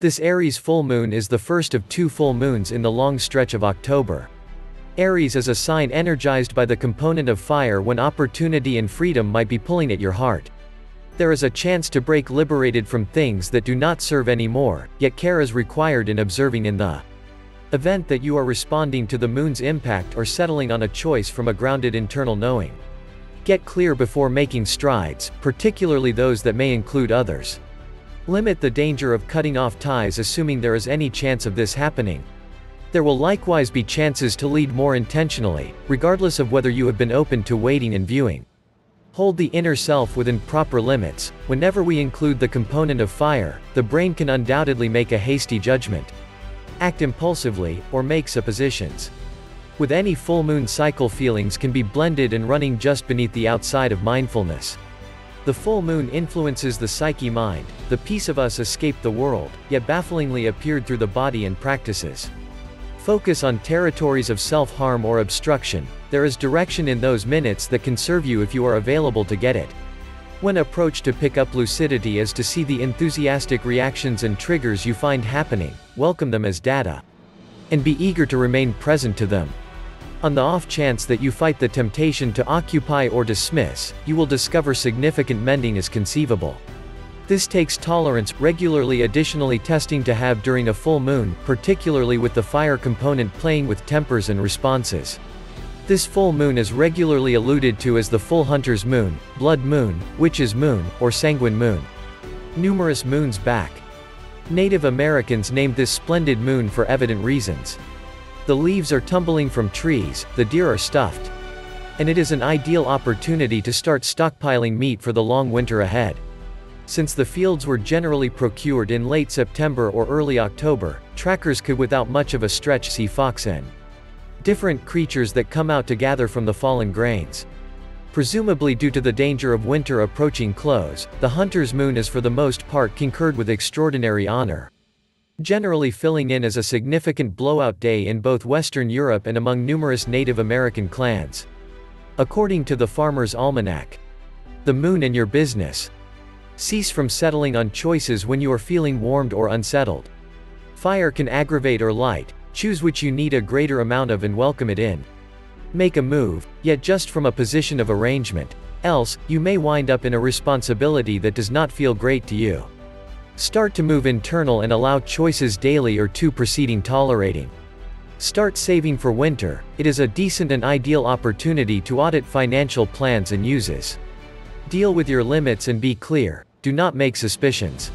This Aries full moon is the first of two full moons in the long stretch of October. Aries is a sign energized by the component of fire when opportunity and freedom might be pulling at your heart. There is a chance to break liberated from things that do not serve anymore, yet care is required in observing in the event that you are responding to the moon's impact or settling on a choice from a grounded internal knowing. Get clear before making strides, particularly those that may include others. Limit the danger of cutting off ties assuming there is any chance of this happening. There will likewise be chances to lead more intentionally, regardless of whether you have been open to waiting and viewing. Hold the inner self within proper limits. Whenever we include the component of fire, the brain can undoubtedly make a hasty judgment, act impulsively, or make suppositions. With any full moon cycle feelings can be blended and running just beneath the outside of mindfulness. The full moon influences the psyche mind, the piece of us escaped the world, yet bafflingly appeared through the body and practices. Focus on territories of self-harm or obstruction, there is direction in those minutes that can serve you if you are available to get it. When approach to pick up lucidity is to see the enthusiastic reactions and triggers you find happening, welcome them as data. And be eager to remain present to them. On the off chance that you fight the temptation to occupy or dismiss, you will discover significant mending is conceivable. This takes tolerance, regularly additionally testing to have during a full moon, particularly with the fire component playing with tempers and responses. This full moon is regularly alluded to as the full hunter's moon, blood moon, witch's moon, or sanguine moon. Numerous moons back. Native Americans named this splendid moon for evident reasons. The leaves are tumbling from trees, the deer are stuffed. And it is an ideal opportunity to start stockpiling meat for the long winter ahead. Since the fields were generally procured in late September or early October, trackers could without much of a stretch see fox and different creatures that come out to gather from the fallen grains. Presumably due to the danger of winter approaching close, the hunter's moon is for the most part concurred with extraordinary honor generally filling in as a significant blowout day in both Western Europe and among numerous Native American clans. According to the Farmer's Almanac, the moon and your business. Cease from settling on choices when you are feeling warmed or unsettled. Fire can aggravate or light, choose which you need a greater amount of and welcome it in. Make a move, yet just from a position of arrangement, else, you may wind up in a responsibility that does not feel great to you. Start to move internal and allow choices daily or two preceding tolerating. Start saving for winter, it is a decent and ideal opportunity to audit financial plans and uses. Deal with your limits and be clear, do not make suspicions.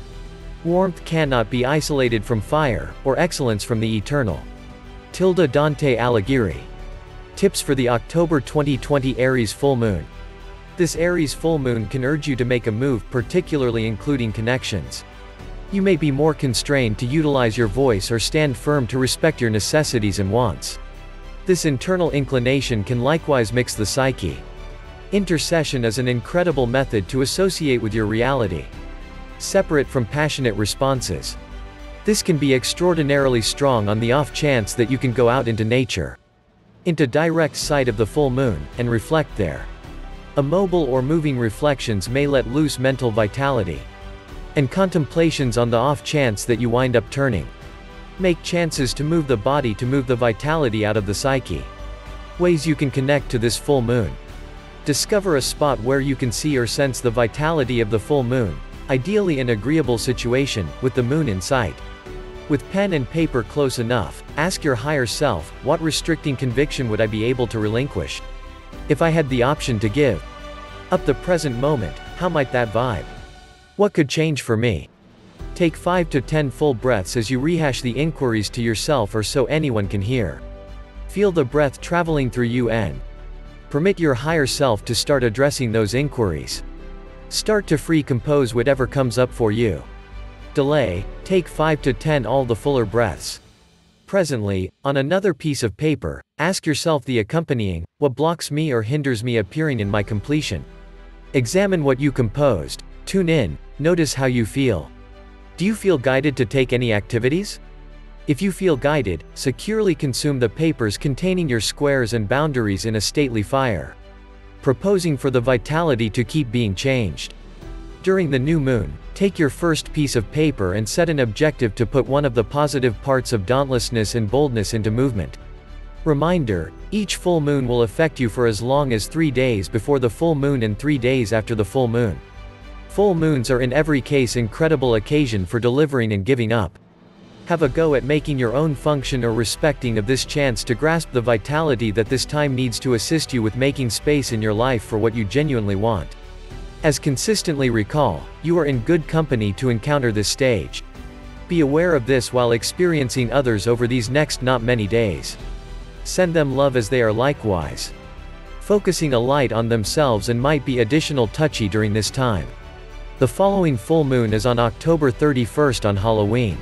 Warmth cannot be isolated from fire, or excellence from the eternal. Tilda Dante Alighieri. Tips for the October 2020 Aries full moon. This Aries full moon can urge you to make a move particularly including connections. You may be more constrained to utilize your voice or stand firm to respect your necessities and wants. This internal inclination can likewise mix the psyche. Intercession is an incredible method to associate with your reality. Separate from passionate responses. This can be extraordinarily strong on the off chance that you can go out into nature. Into direct sight of the full moon, and reflect there. Immobile or moving reflections may let loose mental vitality and contemplations on the off chance that you wind up turning. Make chances to move the body to move the vitality out of the psyche. Ways you can connect to this full moon. Discover a spot where you can see or sense the vitality of the full moon, ideally an agreeable situation, with the moon in sight. With pen and paper close enough, ask your higher self, what restricting conviction would I be able to relinquish? If I had the option to give up the present moment, how might that vibe? What could change for me? Take 5 to 10 full breaths as you rehash the inquiries to yourself or so anyone can hear. Feel the breath traveling through you and permit your higher self to start addressing those inquiries. Start to free compose whatever comes up for you. Delay, take 5 to 10 all the fuller breaths. Presently, on another piece of paper, ask yourself the accompanying, what blocks me or hinders me appearing in my completion? Examine what you composed, tune in, Notice how you feel. Do you feel guided to take any activities? If you feel guided, securely consume the papers containing your squares and boundaries in a stately fire. Proposing for the vitality to keep being changed. During the new moon, take your first piece of paper and set an objective to put one of the positive parts of dauntlessness and boldness into movement. Reminder, each full moon will affect you for as long as three days before the full moon and three days after the full moon. Full moons are in every case incredible occasion for delivering and giving up. Have a go at making your own function or respecting of this chance to grasp the vitality that this time needs to assist you with making space in your life for what you genuinely want. As consistently recall, you are in good company to encounter this stage. Be aware of this while experiencing others over these next not many days. Send them love as they are likewise. Focusing a light on themselves and might be additional touchy during this time. The following full moon is on October 31st on Halloween.